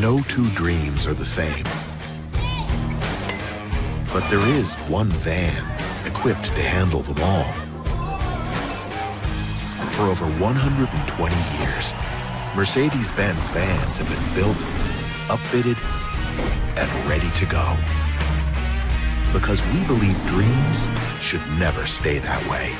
No two dreams are the same. But there is one van equipped to handle them all. For over 120 years, Mercedes-Benz vans have been built, upfitted, and ready to go. Because we believe dreams should never stay that way.